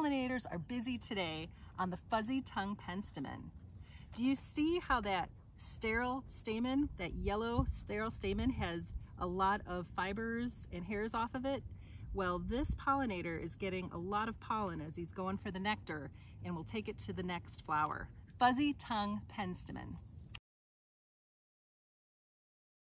Pollinators are busy today on the fuzzy tongue penstemon. Do you see how that sterile stamen, that yellow sterile stamen has a lot of fibers and hairs off of it? Well, this pollinator is getting a lot of pollen as he's going for the nectar and will take it to the next flower. Fuzzy tongue penstemon.